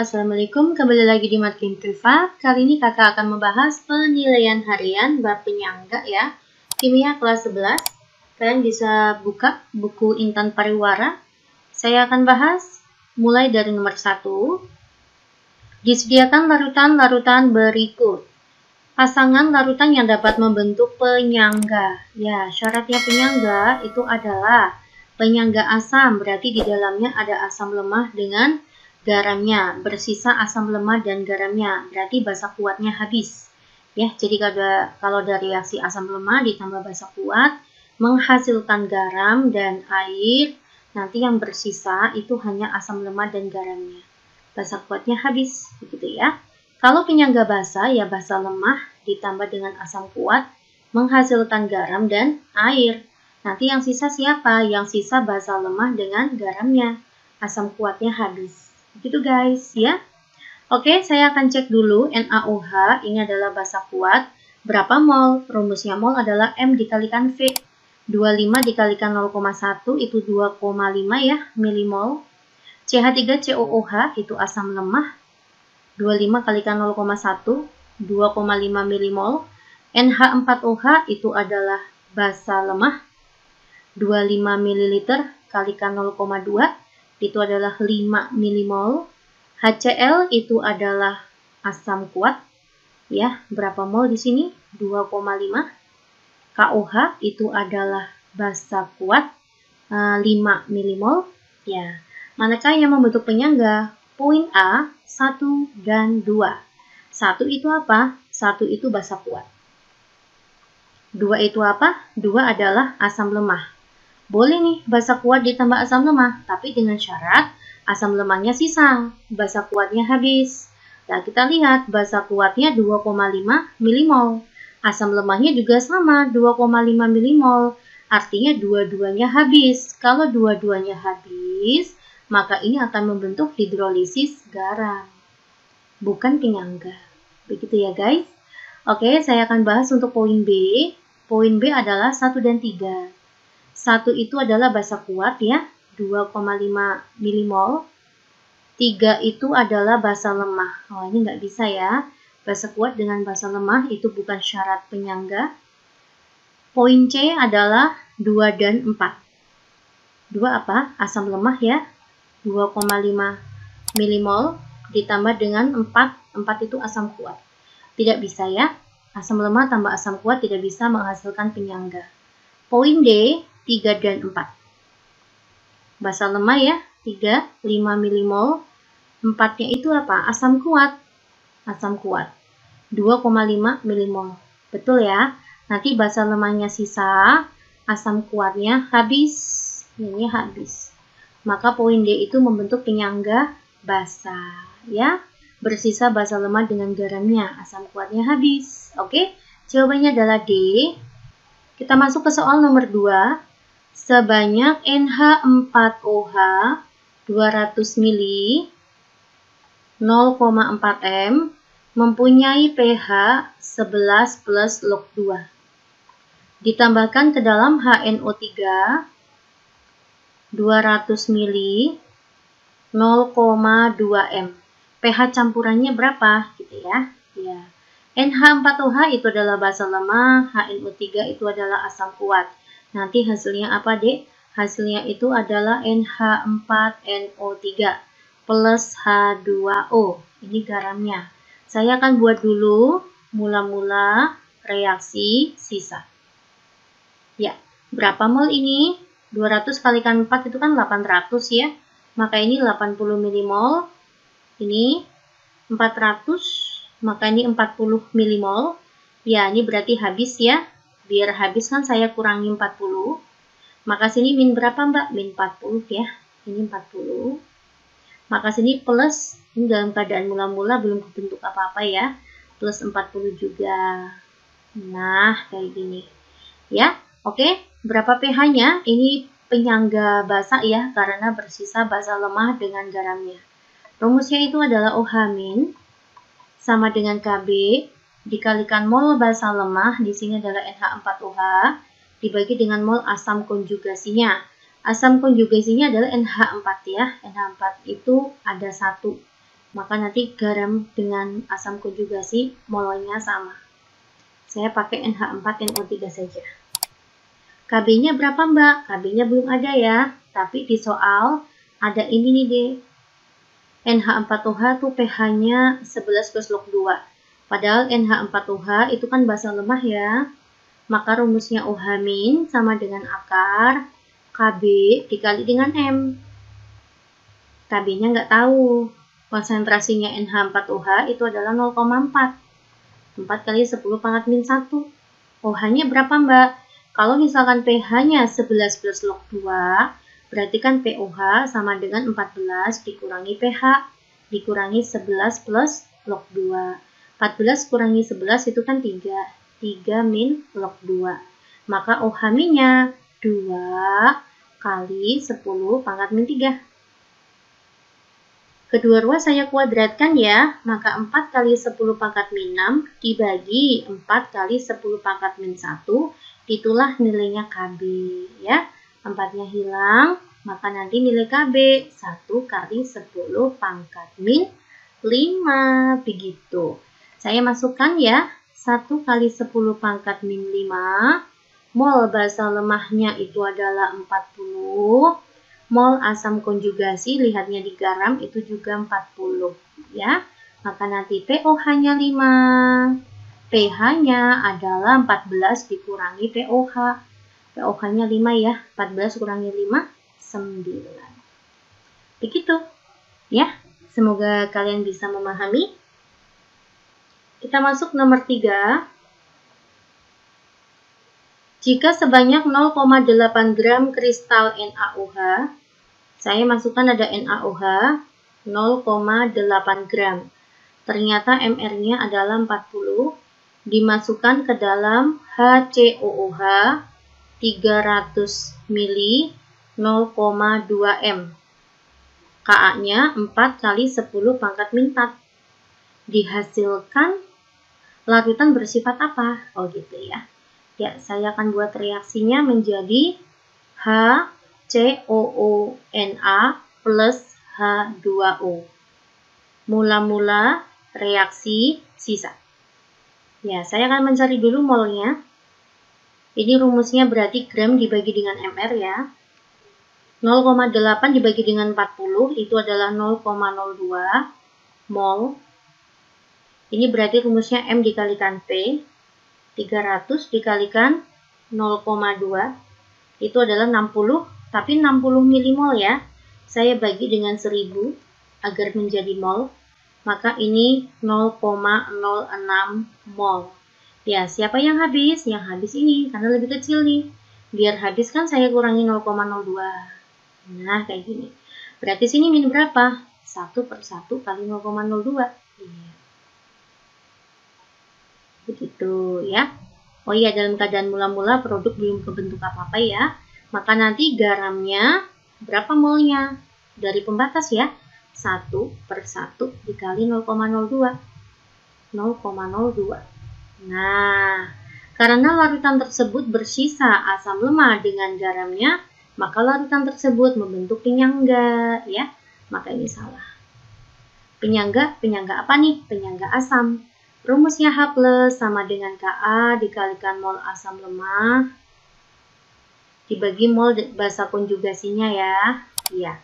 Assalamualaikum. Kembali lagi di Matkin Priva. Kali ini kakak akan membahas penilaian harian bab penyangga ya. Kimia kelas 11. Kalian bisa buka buku Intan Pariwara. Saya akan bahas mulai dari nomor 1. Disediakan larutan-larutan berikut. Pasangan larutan yang dapat membentuk penyangga. Ya, syaratnya penyangga itu adalah penyangga asam, berarti di dalamnya ada asam lemah dengan garamnya, bersisa asam lemah dan garamnya, berarti basa kuatnya habis. Ya, jadi kalau, kalau dari reaksi asam lemah ditambah basa kuat, menghasilkan garam dan air, nanti yang bersisa itu hanya asam lemah dan garamnya. Basa kuatnya habis, begitu ya. Kalau penyangga basa, ya basa lemah ditambah dengan asam kuat, menghasilkan garam dan air. Nanti yang sisa siapa? Yang sisa basa lemah dengan garamnya. Asam kuatnya habis. Gitu guys ya. Oke, saya akan cek dulu NaOH, ini adalah basa kuat. Berapa mol? Rumusnya mol adalah M dikalikan V. 25 dikalikan 0,1 itu 2,5 ya milimol. CH3COOH itu asam lemah. 25 kalikan 0,1 2,5 milimol. NH4OH itu adalah basa lemah. 25 ml kalikan 0,2 itu adalah 5 milimol. HCl itu adalah asam kuat. Ya, berapa mol di sini? 2,5. KOH itu adalah basa kuat 5 eh, milimol. Ya, manakah yang membentuk penyangga? Poin A, 1 dan 2. 1 itu apa? 1 itu basa kuat. 2 itu apa? 2 adalah asam lemah. Boleh nih basa kuat ditambah asam lemah, tapi dengan syarat asam lemahnya sisa, basa kuatnya habis. Nah, kita lihat basa kuatnya 2,5 milimol. Asam lemahnya juga sama, 2,5 milimol. Artinya dua-duanya habis. Kalau dua-duanya habis, maka ini akan membentuk hidrolisis garam. Bukan penyangga. Begitu ya guys. Oke, saya akan bahas untuk poin B. Poin B adalah 1 dan 3. Satu itu adalah basa kuat ya, 2,5 milimol. Tiga itu adalah basa lemah. Oh, ini nggak bisa ya. Basa kuat dengan basa lemah itu bukan syarat penyangga. Poin C adalah 2 dan 4. 2 apa? Asam lemah ya. 2,5 milimol ditambah dengan 4. 4 itu asam kuat. Tidak bisa ya. Asam lemah tambah asam kuat tidak bisa menghasilkan penyangga. Poin D 3 dan 4. Basa lemah ya, 3, 5 milimol. 4-nya itu apa? Asam kuat. Asam kuat. 2,5 milimol. Betul ya? Nanti basa lemahnya sisa, asam kuatnya habis. Ini habis. Maka poin D itu membentuk penyangga basa. Ya, bersisa basa lemah dengan garamnya. Asam kuatnya habis. Oke, jawabannya adalah D. Kita masuk ke soal nomor 2 sebanyak NH4OH 200 ml 0,4 M mempunyai pH 11 plus log 2. Ditambahkan ke dalam HNO3 200 ml 0,2 M. pH campurannya berapa gitu ya? Ya. NH4OH itu adalah basa lemah, HNO3 itu adalah asam kuat. Nanti hasilnya apa, Dek? Hasilnya itu adalah NH4NO3 plus H2O. Ini garamnya. Saya akan buat dulu mula-mula reaksi sisa. Ya, berapa mol ini? 200 kalikan 4 itu kan 800 ya. Maka ini 80 milimol. Ini 400, maka ini 40 milimol. Ya, ini berarti habis ya biar habis kan saya kurangi 40 maka sini min berapa mbak? Min 40 ya. Ini 40 maka sini plus ini dalam keadaan mula-mula belum kebentuk apa-apa ya. Plus 40 juga. Nah kayak gini. Ya oke. Berapa pH nya ini penyangga basa ya karena bersisa basa lemah dengan garamnya. Rumusnya itu adalah OH sama dengan KB dikalikan mol basa lemah, di sini adalah NH4OH, dibagi dengan mol asam konjugasinya. Asam konjugasinya adalah NH4 ya. NH4 itu ada satu. maka nanti garam dengan asam konjugasi molnya sama. Saya pakai NH4NO3 saja. KB-nya berapa mbak? KB-nya belum ada ya, tapi di soal ada ini nih deh. NH4OH tuh pH-nya 11 plus log 2. Padahal NH4OH itu kan basa lemah ya. Maka rumusnya OH sama dengan akar KB dikali dengan M. KB-nya nggak tahu. Konsentrasinya NH4OH itu adalah 0,4. 4 kali 10 pangkat min 1. OH-nya berapa mbak? Kalau misalkan pH-nya 11 plus log 2, berarti kan POH sama dengan 14 dikurangi pH, dikurangi 11 plus log 2. 14 kurangi 11 itu kan 3. 3 min log 2. Maka OH minnya 2 kali 10 pangkat min 3. Kedua ruas saya kuadratkan ya, maka 4 kali 10 pangkat min 6 dibagi 4 kali 10 pangkat min 1, itulah nilainya KB ya. 4-nya hilang, maka nanti nilai KB 1 kali 10 pangkat min 5, begitu. Saya masukkan ya, 1 kali 10 pangkat min 5, mol basa lemahnya itu adalah 40, mol asam konjugasi lihatnya di garam itu juga 40 ya. Maka nanti POH-nya 5. pH-nya adalah 14 dikurangi POH. POH-nya 5 ya. 14 kurangi 5 9. Begitu. Ya. Semoga kalian bisa memahami. Kita masuk nomor 3. Jika sebanyak 0,8 gram kristal NaOH saya masukkan ada NaOH 0,8 gram. Ternyata MR-nya adalah 40. Dimasukkan ke dalam HCOOH 300 mili 0,2 M. Ka-nya 4 kali 10 pangkat min 4. Dihasilkan larutan bersifat apa? Oh gitu ya. Ya, saya akan buat reaksinya menjadi H COONA plus H2O. Mula-mula reaksi sisa. Ya, saya akan mencari dulu molnya. Ini rumusnya berarti gram dibagi dengan mr ya. 0,8 dibagi dengan 40 itu adalah 0,02 mol. Ini berarti rumusnya M dikalikan P. 300 dikalikan 0,2 itu adalah 60 tapi 60 milimol ya. Saya bagi dengan 1000 agar menjadi mol. Maka ini 0,06 mol. Ya, siapa yang habis? Yang habis ini, karena lebih kecil nih. Biar habis kan saya kurangi 0,02. Nah, kayak gini. Berarti sini min berapa? 1 per 1 kali 0,02. Iya. Begitu ya. Oh iya, dalam keadaan mula-mula produk belum kebentuk apa-apa ya maka nanti garamnya berapa molnya? Dari pembatas ya. 1 per 1 dikali 0,02. 0,02. Nah, karena larutan tersebut bersisa asam lemah dengan garamnya, maka larutan tersebut membentuk penyangga, ya. Maka ini salah. Penyangga, penyangga apa nih? Penyangga asam. Rumusnya H plus sama dengan Ka dikalikan mol asam lemah dibagi mol bahasa konjugasinya ya. Iya.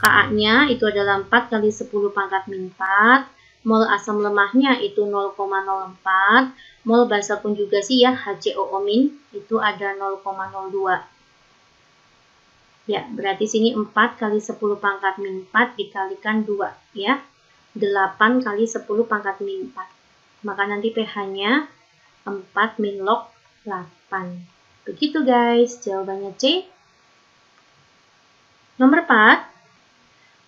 Ka-nya itu adalah 4 kali 10 pangkat min 4. Mol asam lemahnya itu 0,04. Mol bahasa konjugasi ya HCOO min itu ada 0,02. Ya, berarti sini 4 kali 10 pangkat min 4 dikalikan 2 ya. 8 kali 10 pangkat min 4. Maka nanti pH-nya 4 min log 8. Begitu guys, jawabannya C. Nomor 4.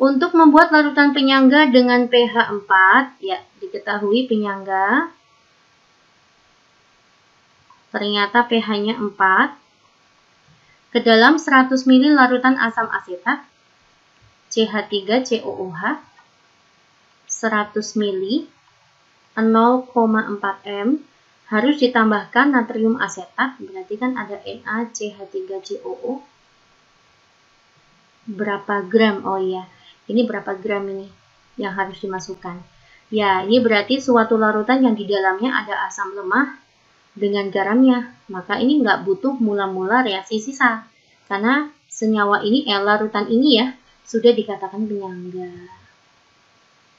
Untuk membuat larutan penyangga dengan pH 4, ya diketahui penyangga ternyata pH-nya 4. Ke dalam 100 ml larutan asam asetat CH3COOH 100 ml 0,4 M harus ditambahkan natrium asetat, berarti kan ada NaCH3COO. Berapa gram? Oh iya, ini berapa gram ini? yang harus dimasukkan. Ya, ini berarti suatu larutan yang di dalamnya ada asam lemah dengan garamnya. Maka ini nggak butuh mula-mula reaksi sisa. Karena senyawa ini, eh, larutan ini ya, sudah dikatakan penyangga.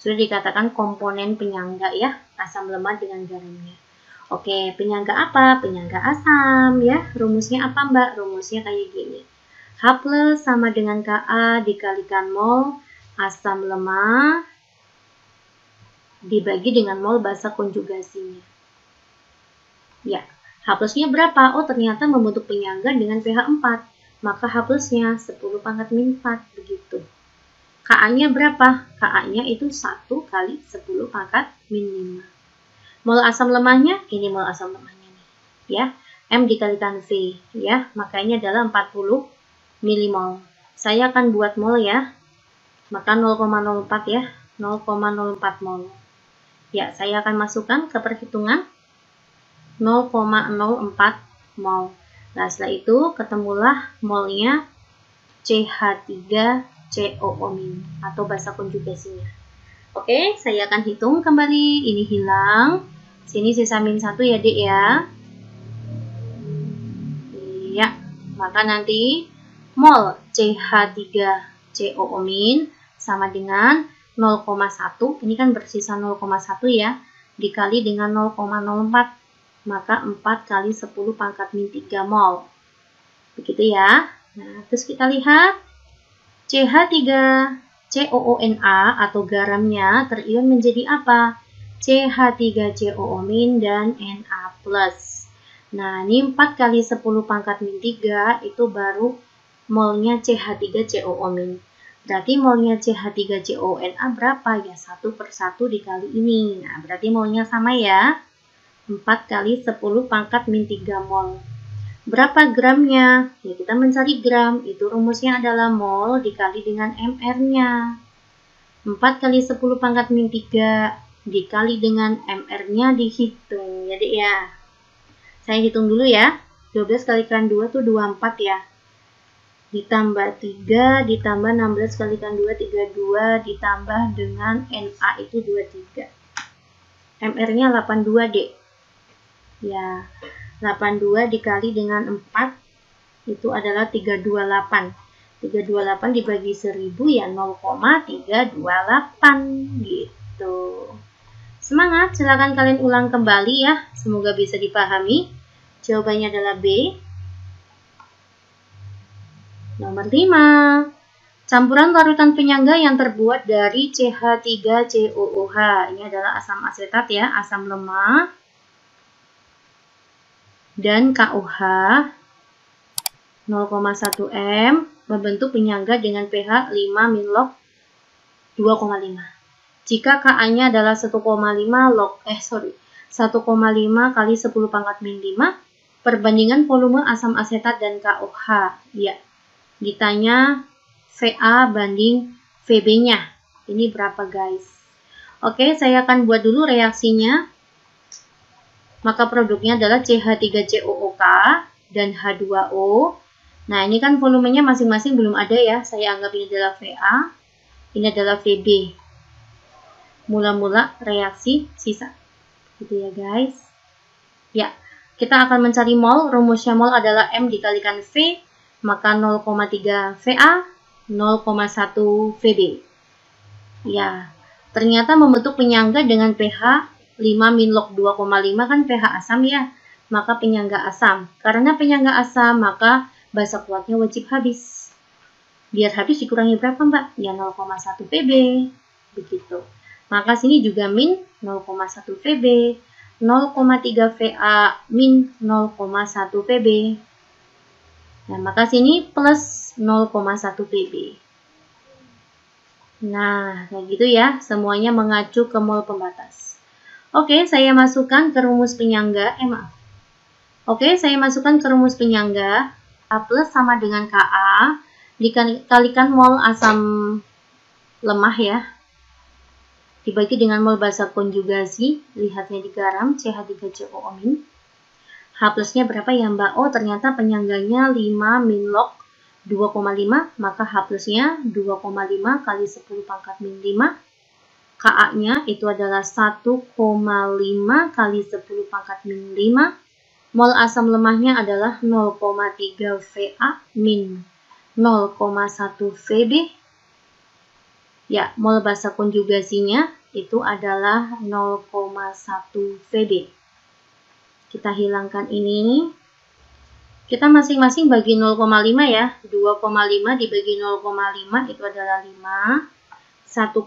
Sudah dikatakan komponen penyangga ya, asam lemah dengan garamnya. Oke, penyangga apa? Penyangga asam ya. Rumusnya apa Mbak? Rumusnya kayak gini. H plus sama dengan Ka dikalikan mol asam lemah dibagi dengan mol basa konjugasinya. Ya, H plusnya berapa? Oh, ternyata membentuk penyangga dengan pH 4. Maka H plusnya 10 pangkat min 4, begitu. KA-nya berapa? KA-nya itu 1 kali 10 pangkat min 5. Mol asam lemahnya, ini mol asam lemahnya nih. Ya, M dikalikan V, ya, makanya adalah 40 milimol. Saya akan buat mol ya. Maka 0,04 ya, 0,04 mol. Ya, saya akan masukkan ke perhitungan 0,04 mol. Nah, setelah itu ketemulah molnya CH3 COO min atau bahasa konjugasinya. Oke, saya akan hitung kembali. Ini hilang. Sini sisa min 1 ya, Dek ya. Iya, maka nanti mol CH3COO min sama dengan 0,1. Ini kan bersisa 0,1 ya. Dikali dengan 0,04. Maka 4 kali 10 pangkat min 3 mol. Begitu ya. Nah, terus kita lihat CH3COONA atau garamnya terion menjadi apa? CH3COO- dan Na+. Nah, ini 4 kali 10 pangkat min 3 itu baru molnya CH3COO-. Berarti molnya CH3CONA berapa? Ya, 1 per 1 dikali ini. Nah, berarti molnya sama ya. 4 kali 10 pangkat min 3 mol. Berapa gramnya? Ya, kita mencari gram. Itu rumusnya adalah mol dikali dengan MR-nya. 4 kali 10 pangkat min 3 dikali dengan MR-nya dihitung. Jadi ya, saya hitung dulu ya. 12 kalikan 2 tuh 24 ya. Ditambah 3, ditambah 16 kalikan 2, 32, ditambah dengan NA itu 23. MR-nya 82, Dek. Ya, 82 dikali dengan 4 itu adalah 328. 328 dibagi 1000 ya 0,328 gitu. Semangat, silakan kalian ulang kembali ya. Semoga bisa dipahami. Jawabannya adalah B. Nomor 5. Campuran larutan penyangga yang terbuat dari CH3COOH. Ini adalah asam asetat ya, asam lemah dan KOH 0,1 M membentuk penyangga dengan pH 5 min log 2,5. Jika Ka-nya adalah 1,5 log eh sorry 1,5 kali 10 pangkat min 5 perbandingan volume asam asetat dan KOH. Ya. Ditanya VA banding VB-nya. Ini berapa guys? Oke, saya akan buat dulu reaksinya maka produknya adalah CH3COOK dan H2O. Nah, ini kan volumenya masing-masing belum ada ya. Saya anggap ini adalah VA, ini adalah VB. Mula-mula reaksi sisa. Gitu ya, guys. Ya, kita akan mencari mol. Rumusnya mol adalah M dikalikan V, maka 0,3 VA, 0,1 VB. Ya, ternyata membentuk penyangga dengan pH 5 min log 2,5 kan pH asam ya, maka penyangga asam. Karena penyangga asam, maka basa kuatnya wajib habis. Biar habis dikurangi berapa mbak? Ya 0,1 Pb. Begitu. Maka sini juga min 0,1 Pb. 0,3 Va min 0,1 Pb. Nah, maka sini plus 0,1 Pb. Nah, kayak gitu ya. Semuanya mengacu ke mol pembatas. Oke, saya masukkan ke rumus penyangga. Eh, maaf. Oke, saya masukkan ke rumus penyangga. A plus sama dengan Ka. Dikalikan mol asam lemah ya. Dibagi dengan mol basa konjugasi. Lihatnya di garam, CH3COO min. H plusnya berapa ya Mbak? Oh, ternyata penyangganya 5 min log 2,5. Maka H plusnya 2,5 kali 10 pangkat min 5 KA-nya itu adalah 1,5 kali 10 pangkat min 5. Mol asam lemahnya adalah 0,3 VA min 0,1 VB. Ya, mol basa konjugasinya itu adalah 0,1 VB. Kita hilangkan ini. Kita masing-masing bagi 0,5 ya. 2,5 dibagi 0,5 itu adalah 5. 1,5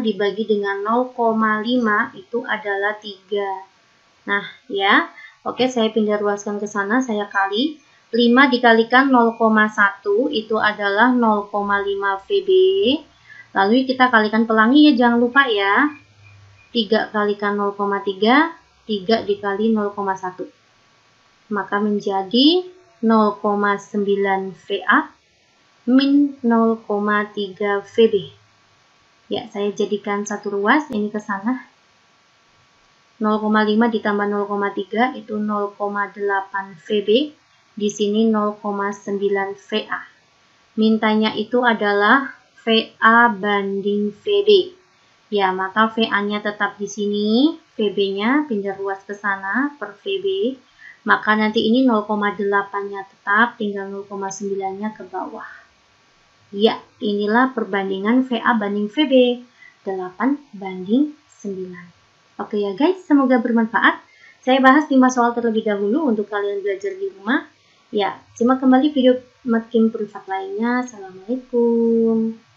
dibagi dengan 0,5 itu adalah 3. Nah, ya. Oke, saya pindah ruaskan ke sana, saya kali. 5 dikalikan 0,1 itu adalah 0,5 VB. Lalu kita kalikan pelangi ya, jangan lupa ya. 3 kalikan 0,3, 3 dikali 0,1. Maka menjadi 0,9 VA min 0,3 VB. Ya, saya jadikan satu ruas, ini ke sana. 0,5 ditambah 0,3 itu 0,8 VB. Di sini 0,9 VA. Mintanya itu adalah VA banding VB. Ya, maka VA-nya tetap di sini, VB-nya pindah ruas ke sana per VB. Maka nanti ini 0,8-nya tetap, tinggal 0,9-nya ke bawah. Ya, inilah perbandingan VA banding VB. 8 banding 9. Oke ya guys, semoga bermanfaat. Saya bahas 5 soal terlebih dahulu untuk kalian belajar di rumah. Ya, simak kembali video makin privat lainnya. Assalamualaikum.